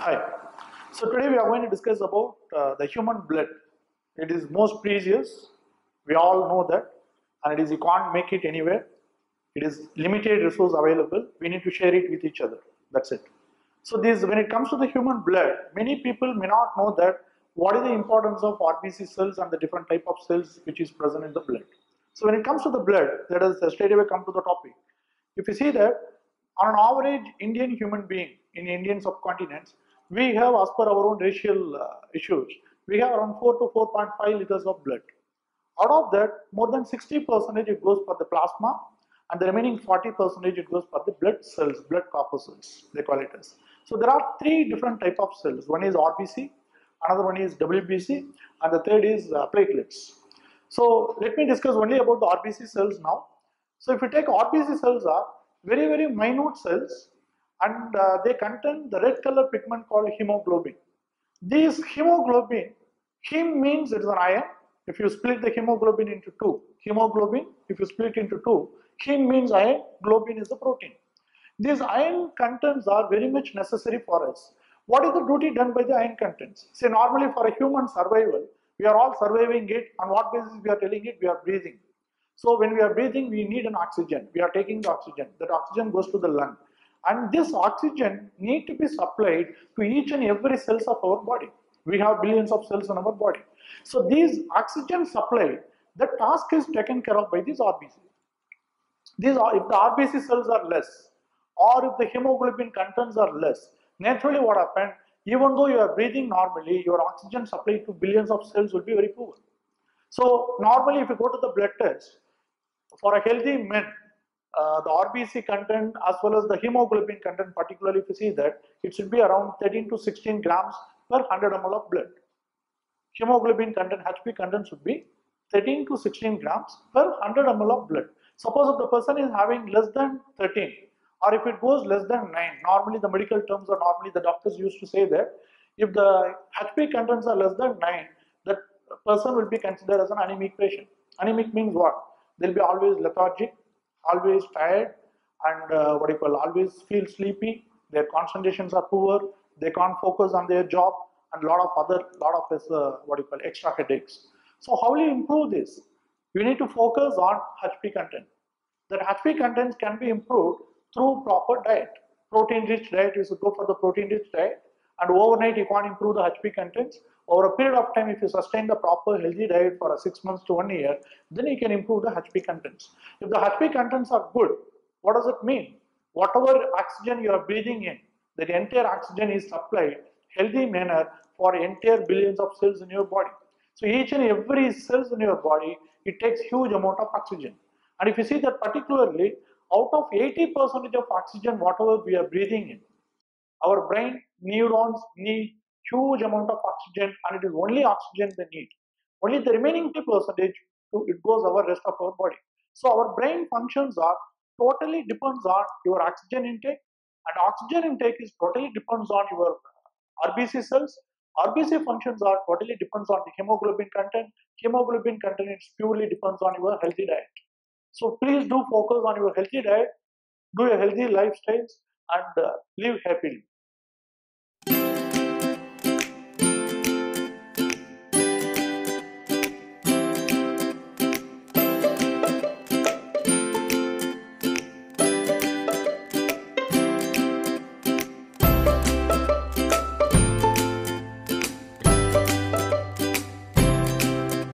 Hi. So today we are going to discuss about uh, the human blood. It is most precious. We all know that, and it is you can't make it anywhere. It is limited resource available. We need to share it with each other. That's it. So this, when it comes to the human blood, many people may not know that what is the importance of RBC cells and the different type of cells which is present in the blood. So when it comes to the blood, let us uh, straight away come to the topic. If you see that on an average Indian human being in Indian subcontinents, we have as per our own racial uh, issues, we have around 4 to 4.5 liters of blood. Out of that, more than 60 percentage it goes for the plasma and the remaining 40 percentage it goes for the blood cells, blood corpuscles, they call it as. So there are three different type of cells. One is RBC, another one is WBC, and the third is uh, platelets. So let me discuss only about the RBC cells now. So if you take RBC cells are very very minute cells and uh, they contain the red color pigment called hemoglobin. This hemoglobin, hem means it is an ion. If you split the hemoglobin into two, hemoglobin, if you split into two, hem means ion, globin is the protein. These iron contents are very much necessary for us. What is the duty done by the iron contents? Say normally for a human survival, we are all surviving it. On what basis we are telling it? We are breathing. So when we are breathing, we need an oxygen. We are taking the oxygen. That oxygen goes to the lung. And this oxygen need to be supplied to each and every cells of our body. We have billions of cells in our body. So these oxygen supply, the task is taken care of by these RBC. These if the RBC cells are less, or if the hemoglobin contents are less, naturally what happens, even though you are breathing normally, your oxygen supply to billions of cells will be very poor. So normally if you go to the blood test, for a healthy man, uh, the RBC content as well as the hemoglobin content, particularly if you see that, it should be around 13 to 16 grams per 100 ml of blood. Hemoglobin content, HB content should be 13 to 16 grams per 100 ml of blood. Suppose if the person is having less than 13 or if it goes less than 9, normally the medical terms are normally the doctors used to say that if the HB contents are less than 9, that person will be considered as an anemic patient. Anemic means what? They'll be always lethargic, always tired and uh, what do you call always feel sleepy. Their concentrations are poor. They can't focus on their job and a lot of other lot of this uh, what do you call extra headaches. So how will you improve this? You need to focus on hb content. That hb contents can be improved through proper diet. Protein rich diet you should go for the protein rich diet and overnight you can't improve the hb contents. Over a period of time if you sustain the proper healthy diet for a six months to one year then you can improve the hb contents. If the hb contents are good what does it mean? Whatever oxygen you are breathing in that entire oxygen is supplied healthy manner for entire billions of cells in your body. So each and every cells in your body it takes huge amount of oxygen. And if you see that particularly out of 80 percentage of oxygen whatever we are breathing in our brain neurons need huge amount of oxygen and it is only oxygen they need. Only the remaining 2 percentage it goes our rest of our body. So our brain functions are totally depends on your oxygen intake and oxygen intake is totally depends on your RBC cells. RBC functions are totally depends on the hemoglobin content. Hemoglobin content is purely depends on your healthy diet. So please do focus on your healthy diet, do a healthy lifestyles and uh, live happily.